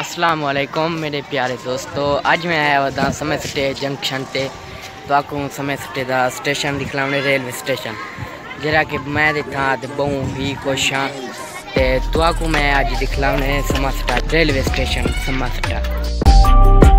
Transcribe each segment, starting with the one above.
अस्सलाम वालेकुम मेरे प्यारे दोस्तों। अज मैं आया हुआ समय सटे जंक्शन ते तो आपको समय सटे का स्टेशन दिखलाने रेलवे स्टेशन। जरा कि मैं इतना बहुत ही खुश हाँ। तो आपको मैं अज दिखलाने समा सटा रेलवे स्टेशन समा सटा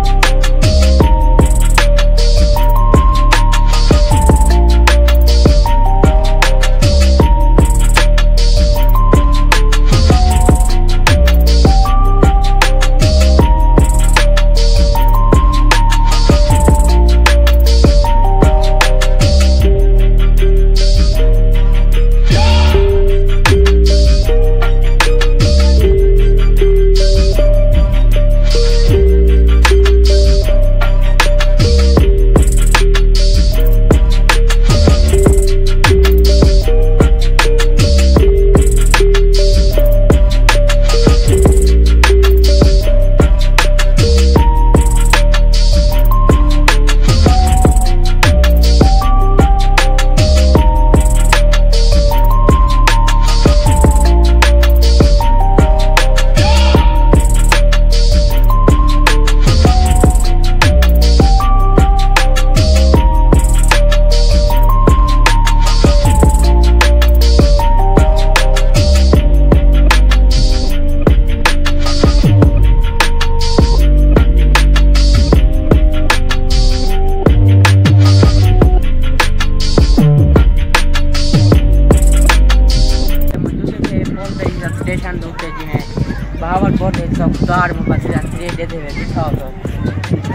कार में बस यात्री देते हुए दिखा तो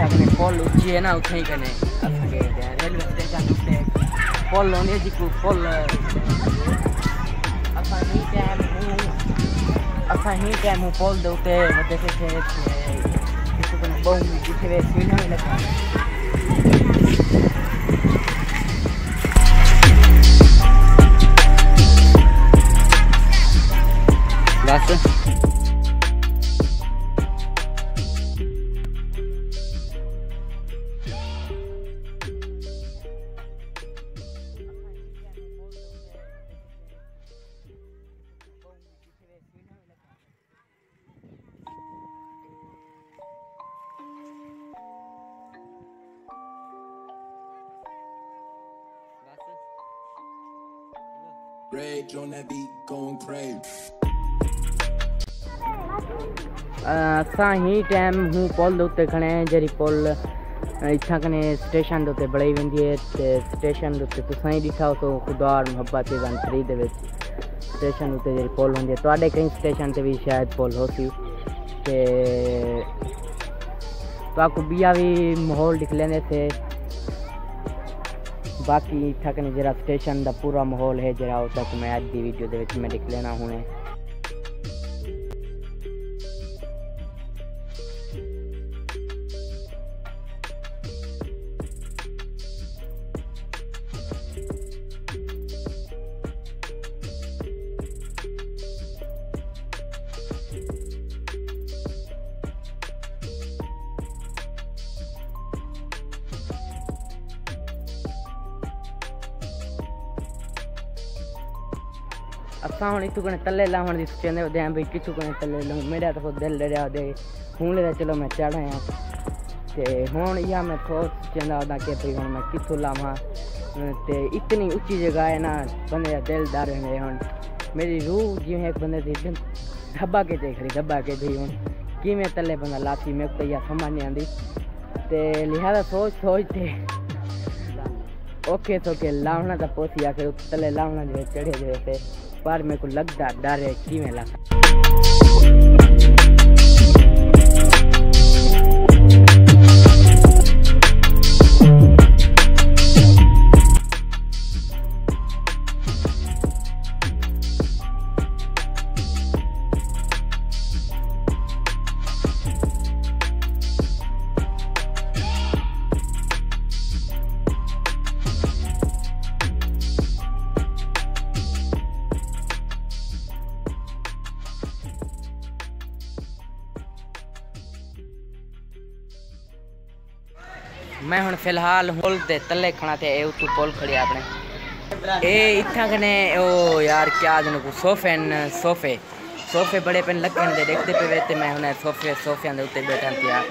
अपने पुल है ना, उठे कने रेलवे स्टेशन दूसरे पुल होने जी को पुल असा ही टाइम असा ही टाइम हूँ पुल दे उते वधे से थे किसी को बहु जिथे वे सीढ़ियाँ में लगा Rage on that beat, going crazy. असां ही टाइम हूँ पुल उत्ते खड़े हैं जरी पुल इत्थां कने स्टेशन उत्ते बड़ाई वेंदी है ते स्टेशन तुसां ही दिखा तो खुदार मुहब्बत दे गंतरी दे स्टेशन उत्ते जरी पुल होंदी है कई स्टेशन ते भी शायद पुल होसी ते तो आपको बिया भी माहौल दिख लेने थे बाकी इतना कने जरा स्टेशन का पूरा माहौल है, जरा तक मैं अभी वीडियो मैं दिख लेना हूँ। इतों कने तले लावन दी सोचने होते हैं भाई कितों कने तले लूँ मेरा तो दिल डरिया दे हूँ ले चलो मैं चढ़ा हैं ते हूँ या मैं सोच चंदा होता कि भाई हूँ मैं कितों लावा ते इतनी ऊँची जगह है ना बंदे का दिल डर है हूँ मेरी रूह जिवें एक बंदे दी धब्बा के देख रही धब्बा के भाई हूँ कि मैं तले बंदा लाती मेरे को यह समझ नहीं आती ते लिहाजा सोच सोच थे ओके तो के लावना तो पोसी आके तले लावना जो चढ़े जो थे पर मेरे को लगता डर है कि मैं हूँ फ़िलहाल पुल के तले खड़ा थे उतू पुल खड़ी अपने। ये इतना कने ओ यार, क्या जन को सोफे न, सोफे। सोफे बड़े पेन लगे दे देखते पे वे मैं हूँ सोफे सोफिया के उत्ते बैठा पिया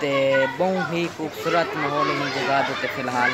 ते बहुत ही खूबसूरत माहौल उत्ते फ़िलहाल।